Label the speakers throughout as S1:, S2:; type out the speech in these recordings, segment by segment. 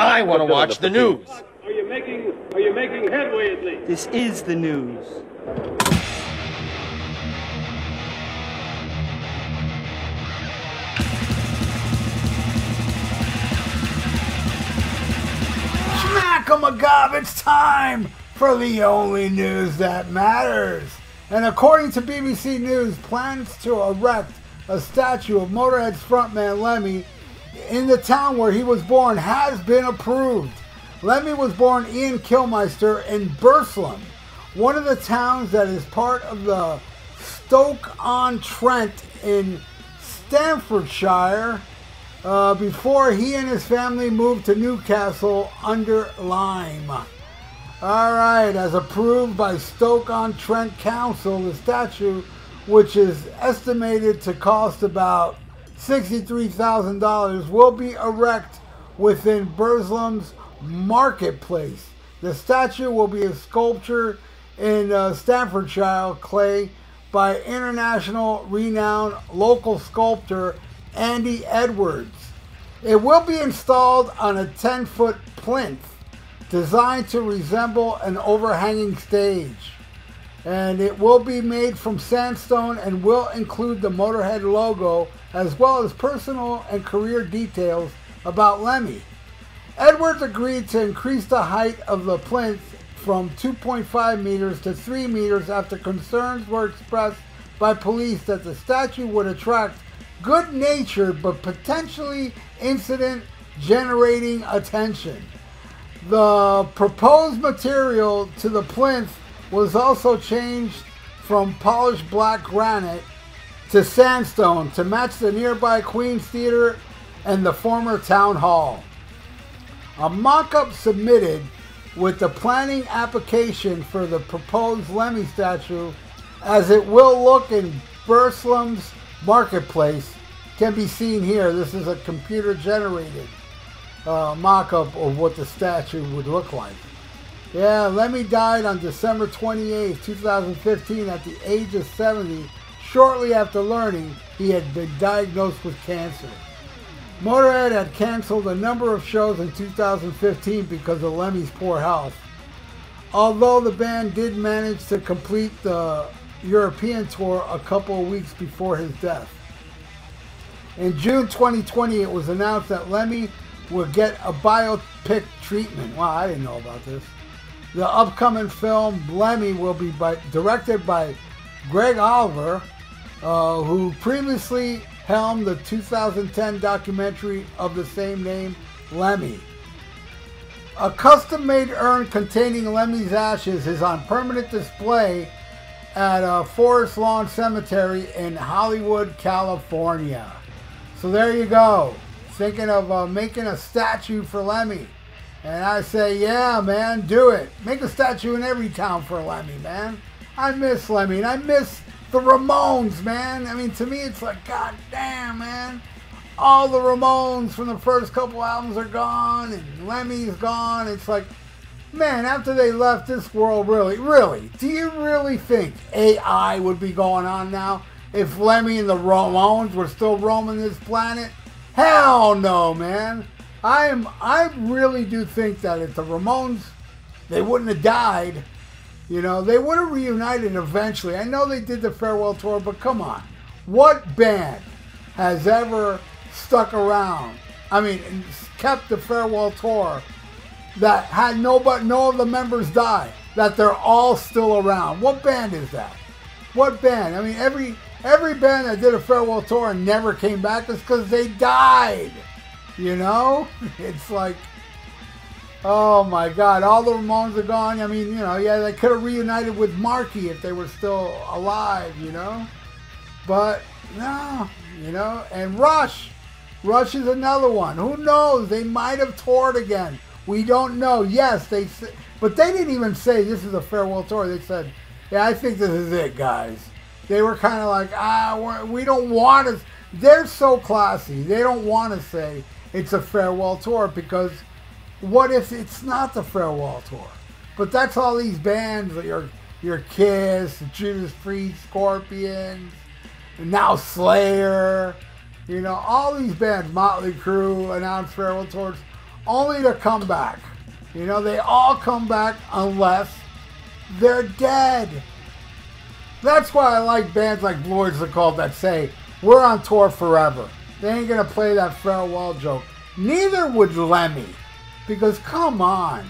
S1: I want to watch the news.
S2: Are you making are you making headway at least?
S3: This is the news.
S4: Smack 'em a gob, it's time for the only news that matters. And according to BBC News, plans to erect a statue of Motorhead's frontman Lemmy in the town where he was born has been approved. Lemmy was born Ian Kilmister in Burslem, one of the towns that is part of the Stoke-on-Trent in Staffordshire uh, before he and his family moved to Newcastle under Lyme. All right, as approved by Stoke-on-Trent Council, the statue, which is estimated to cost about $63,000, will be erect within Burslem's marketplace. The statue will be a sculpture in uh, Staffordshire clay by international renowned local sculptor Andy Edwards. It will be installed on a 10 foot plinth designed to resemble an overhanging stage. And it will be made from sandstone and will include the Motorhead logo as well as personal and career details about Lemmy. Edwards agreed to increase the height of the plinth from 2.5 meters to 3 meters after concerns were expressed by police that the statue would attract good natured but potentially incident generating attention. The proposed material to the plinth was also changed from polished black granite to sandstone to match the nearby Queen's Theatre and the former town hall. A mock up submitted with the planning application for the proposed Lemmy statue, as it will look in Burslem's marketplace, can be seen here. This is a computer generated uh, mock up of what the statue would look like. Yeah, Lemmy died on December 28, 2015, at the age of 70, shortly after learning he had been diagnosed with cancer. Motorhead had canceled a number of shows in 2015 because of Lemmy's poor health. Although the band did manage to complete the European tour a couple of weeks before his death. In June 2020, it was announced that Lemmy would get a biopic treatment. Wow, I didn't know about this. The upcoming film Lemmy will be by, directed by Greg Oliver, uh, who previously helmed the 2010 documentary of the same name, Lemmy. A custom made urn containing Lemmy's ashes is on permanent display at a Forest Lawn Cemetery in Hollywood, California. So there you go. Thinking of uh, making a statue for Lemmy. And I say, yeah, man, do it. Make a statue in every town for Lemmy, man. I miss Lemmy, and I miss the Ramones, man. I mean, to me, it's like, god damn, man. All the Ramones from the first couple albums are gone, and Lemmy's gone. It's like, man, after they left this world, really, really, do you really think AI would be going on now if Lemmy and the Ramones were still roaming this planet? Hell no, man. I am. I really do think that if the Ramones, they wouldn't have died you know, they would have reunited eventually. I know they did the farewell tour, but come on. What band has ever stuck around? I mean, kept the farewell tour that had no but no of the members die, that they're all still around. What band is that? What band? I mean, every every band that did a farewell tour and never came back is because they died. You know, it's like Oh my God! All the Ramones are gone. I mean, you know, yeah, they could have reunited with Marky if they were still alive, you know. But no, you know. And Rush, Rush is another one. Who knows? They might have toured again. We don't know. Yes, they, but they didn't even say this is a farewell tour. They said, "Yeah, I think this is it, guys." They were kind of like, "Ah, we don't want to." They're so classy. They don't want to say it's a farewell tour because what if it's not the farewell tour? But that's all these bands, your your Kiss, Judas Priest, Scorpions, now Slayer, you know, all these bands, Motley Crue announced farewell tours. only to come back. You know, they all come back unless they're dead. That's why I like bands like Blue Oyster Cult that say, we're on tour forever. They ain't to play that farewell joke. Neither would Lemmy. Because come on.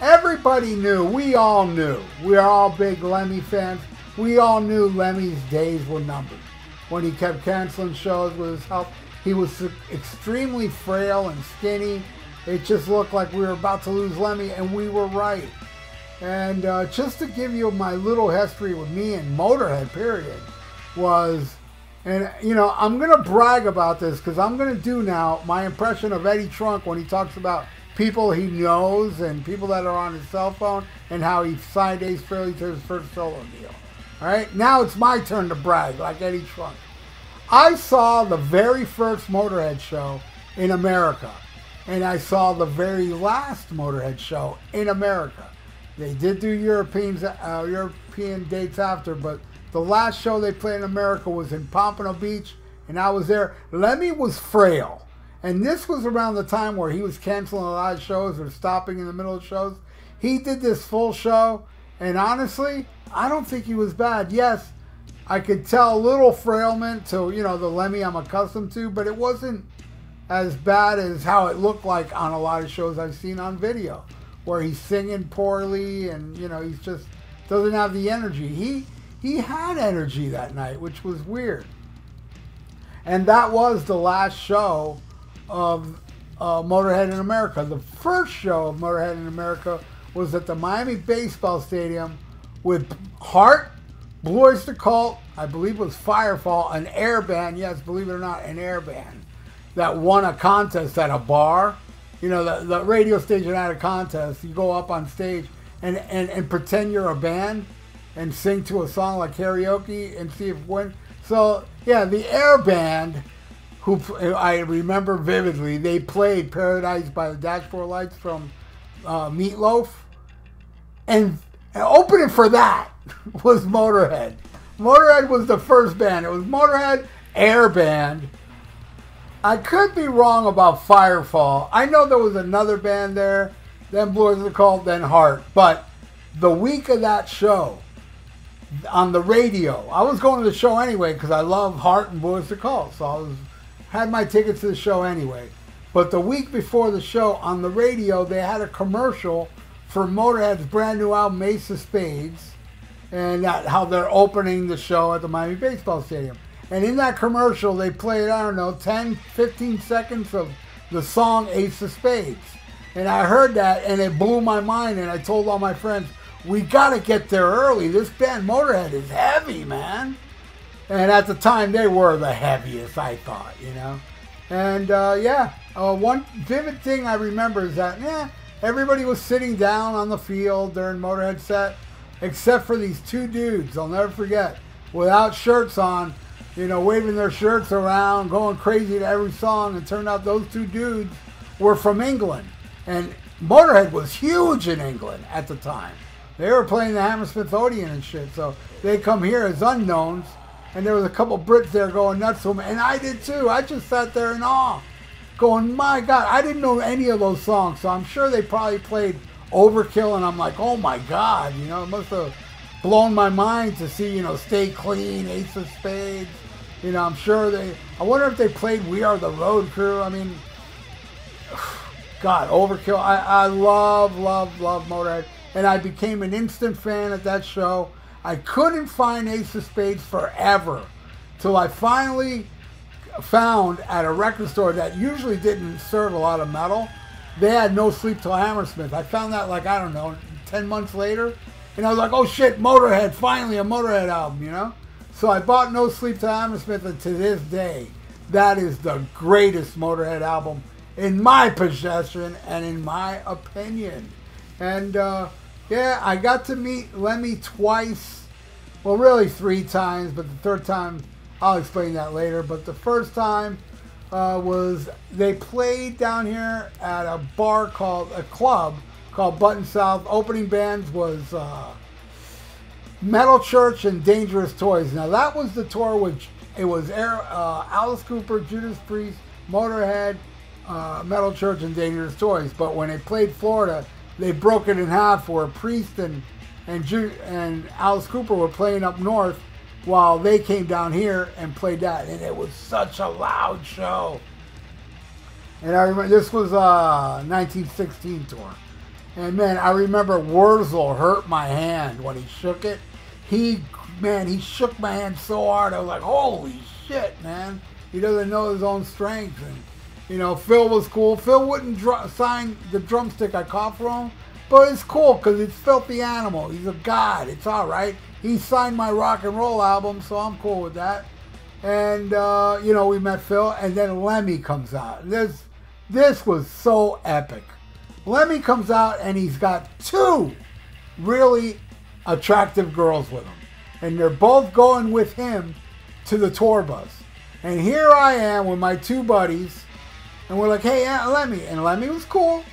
S4: Everybody knew. We all knew. We are all big Lemmy fans. We all knew Lemmy's days were numbered. When he kept canceling shows with his health, he was extremely frail and skinny. It just looked like we were about to lose Lemmy, and we were right. And uh, just to give you my little history with me and Motorhead, period, was, and you know, I'm going to brag about this because I'm going to do now my impression of Eddie Trunk when he talks about people he knows and people that are on his cell phone and how he signed Ace Frehley to his first solo deal. All right, now it's my turn to brag like Eddie Trunk. I saw the very first Motorhead show in America, and I saw the very last Motorhead show in America. They did do Europeans, uh, European dates after, but the last show they played in America was in Pompano Beach, and I was there. Lemmy was frail, and this was around the time where he was canceling a lot of shows or stopping in the middle of shows. He did this full show, and honestly, I don't think he was bad. Yes, I could tell a little frailment to you know the Lemmy I'm accustomed to, but it wasn't as bad as how it looked like on a lot of shows I've seen on video where he's singing poorly and you know he's just doesn't have the energy. He he had energy that night, which was weird. And that was the last show of uh, Motorhead in America. The first show of Motorhead in America was at the Miami Baseball Stadium with Heart, Blue Oyster Cult, I believe it was Firefall, an air band, yes, believe it or not, an air band that won a contest at a bar you know, the, the radio station had a contest. You go up on stage and, and, and pretend you're a band and sing to a song like karaoke and see if win. So yeah, the Air Band, who I remember vividly, they played "Paradise by the Dashboard Lights" from uh, Meatloaf, and, and opening for that was Motorhead. Motorhead was the first band. It was Motorhead Air Band I could be wrong about Firefall. I know there was another band there, then Blue Oyster Cult, then Heart. But the week of that show, on the radio, I was going to the show anyway because I love Heart and Blue Oyster Cult, So I was, had my tickets to the show anyway. But the week before the show, on the radio, they had a commercial for Motorhead's brand new album, Ace of Spades, and that, how they're opening the show at the Miami Baseball Stadium. And in that commercial, they played, I don't know, 10, 15 seconds of the song Ace of Spades. And I heard that and it blew my mind. And I told all my friends, we got to get there early. This band Motorhead is heavy, man. And at the time, they were the heaviest, I thought, you know. And uh, yeah, uh, one vivid thing I remember is that, yeah, everybody was sitting down on the field during Motorhead set, except for these two dudes, I'll never forget, without shirts on you know, waving their shirts around, going crazy to every song. And turned out those two dudes were from England. And Motorhead was huge in England at the time. They were playing the Hammersmith Odeon and shit. So they come here as unknowns. And there was a couple Brits there going nuts for them. And I did too. I just sat there in awe. Going, my God, I didn't know any of those songs. So I'm sure they probably played Overkill. And I'm like, oh my God, you know, it must have blown my mind to see, you know, Stay Clean, Ace of Spades. You know, I'm sure they. I wonder if they played We Are the Road Crew. I mean, God, Overkill. I, I love, love, love Motorhead. And I became an instant fan at that show. I couldn't find Ace of Spades forever till I finally found at a record store that usually didn't serve a lot of metal. They had No Sleep Till Hammersmith. I found that like, I don't know, 10 months later. And I was like, oh shit, Motorhead, finally a Motorhead album, you know? So I bought No Sleep Till Hammersmith, and to this day, that is the greatest Motorhead album in my possession and in my opinion. And uh, yeah, I got to meet Lemmy twice. Well, really three times, but the third time, I'll explain that later. But the first time uh, was they played down here at a bar called, a club called Button South. Opening bands was. Uh, Metal Church and Dangerous Toys. Now that was the tour which it was uh, Alice Cooper, Judas Priest, Motorhead, uh, Metal Church and Dangerous Toys. But when they played Florida, they broke it in half where Priest and and Ju- and Alice Cooper were playing up north, while they came down here and played that, and it was such a loud show. And I remember this was uh, a 1916 tour, and man, I remember Wurzel hurt my hand when he shook it. He man, he shook my hand so hard. I was like, holy shit, man. He doesn't know his own strength. And, you know, Phil was cool. Phil wouldn't dr- sign the drumstick I caught from him, but it's cool because it's Philthy Animal. He's a god. It's all right. He signed my rock and roll album, so I'm cool with that. And, uh, you know, we met Phil, and then Lemmy comes out. This, this was so epic. Lemmy comes out, and he's got two really attractive girls with him. And they're both going with him to the tour bus. And here I am with my two buddies, and we're like, hey, Aunt Lemmy. And Lemmy was cool.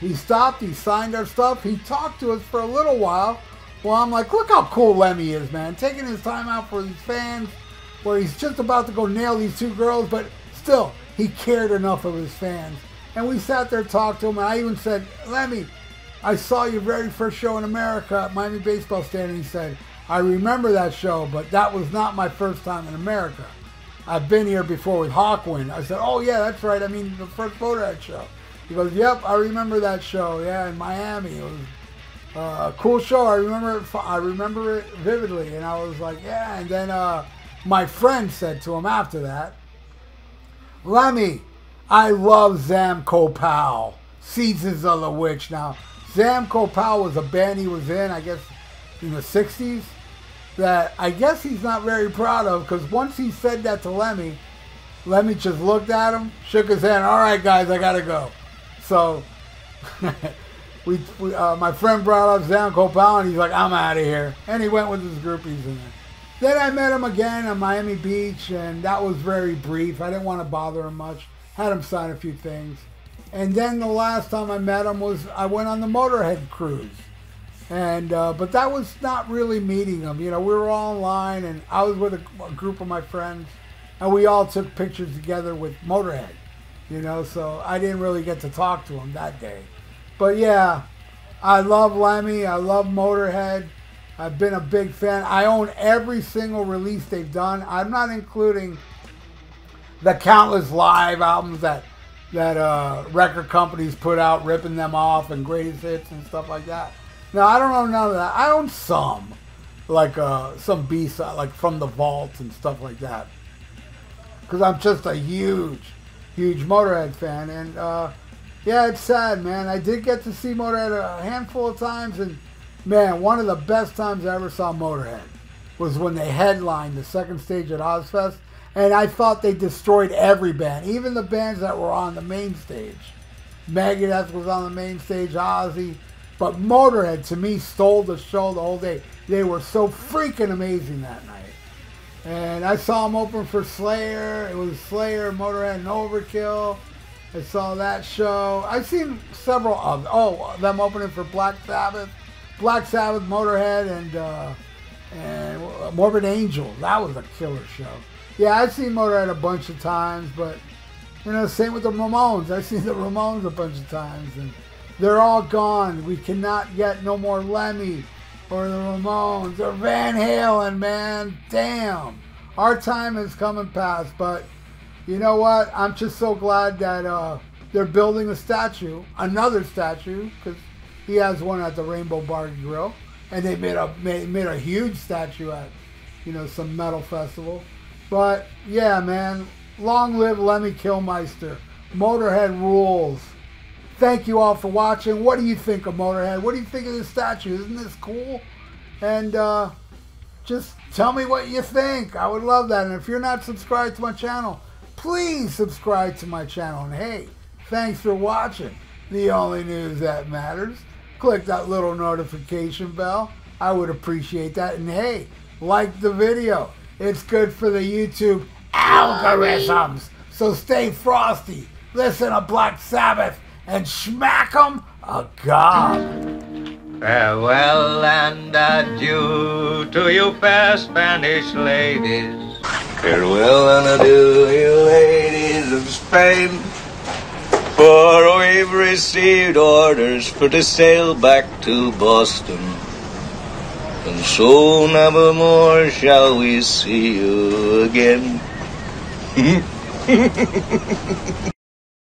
S4: He stopped, he signed our stuff, he talked to us for a little while. Well, I'm like, look how cool Lemmy is, man. Taking his time out for his fans, where he's just about to go nail these two girls, but still, he cared enough of his fans. And we sat there, talked to him, and I even said, Lemmy, I saw your very first show in America at Miami Baseball Stand, and he said, I remember that show, but that was not my first time in America. I've been here before with Hawkwind. I said, oh yeah, that's right. I mean, the first Motorhead show. He goes, yep, I remember that show. Yeah, in Miami. It was uh, a cool show. I remember it. I remember it vividly, and I was like, yeah. And then uh, my friend said to him after that, Lemmy, I love Sam Gopal, Seasons of the Witch. Now, Sam Gopal was a band he was in, I guess, in the '60s that I guess he's not very proud of because once he said that to Lemmy, Lemmy just looked at him, shook his hand. All right, guys, I gotta go. So we, we uh, my friend brought up Sam Gopal, and he's like, I'm out of here, and he went with his groupies in there. Then I met him again on Miami Beach, and that was very brief. I didn't want to bother him much. Had him sign a few things. And then the last time I met him was I went on the Motorhead cruise. And uh, but that was not really meeting them. You know, we were all online, and I was with a, a group of my friends, and we all took pictures together with Motorhead. You know, so I didn't really get to talk to him that day. But yeah, I love Lemmy. I love Motorhead. I've been a big fan. I own every single release they've done. I'm not including the countless live albums that that uh, record companies put out, ripping them off and greatest hits and stuff like that. Now I don't own none of that. I own some, like uh, some B side, like from the vaults and stuff like that. Because I'm just a huge, huge Motorhead fan, and uh, yeah, it's sad, man. I did get to see Motorhead a handful of times, and man, one of the best times I ever saw Motorhead was when they headlined the second stage at Ozzfest, and I thought they destroyed every band, even the bands that were on the main stage. Megadeth was on the main stage, Ozzy, but Motorhead to me stole the show the whole day. They were so freaking amazing that night. And I saw them open for Slayer. It was Slayer, Motorhead, and Overkill. I saw that show. I've seen several of them. oh them opening for Black Sabbath, Black Sabbath, Motorhead, and uh, and Morbid Angel. That was a killer show. Yeah, I've seen Motorhead a bunch of times, but you know, same with the Ramones. I've seen the Ramones a bunch of times, and they're all gone. We cannot get no more Lemmy or the Ramones or Van Halen, man. Damn, our time has come and passed, but you know what? I'm just so glad that uh, they're building a statue, another statue, because he has one at the Rainbow Bar and Grill, and they made a made, made a huge statue at, you know, some metal festival. But yeah, man, long live Lemmy Kilmister. Motorhead rules. Thank you all for watching. What do you think of Motorhead? What do you think of this statue? Isn't this cool? And uh, just tell me what you think. I would love that. And if you're not subscribed to my channel, please subscribe to my channel. And hey, thanks for watching. The only news that matters. Click that little notification bell. I would appreciate that. And hey, like the video. It's good for the YouTube algorithms. So stay frosty. Listen to Black Sabbath and smack 'em a gob.
S3: Farewell and adieu to you fair Spanish ladies. Farewell and adieu, you ladies of Spain. For we've received orders for to sail back to Boston. And so never more shall we see you again.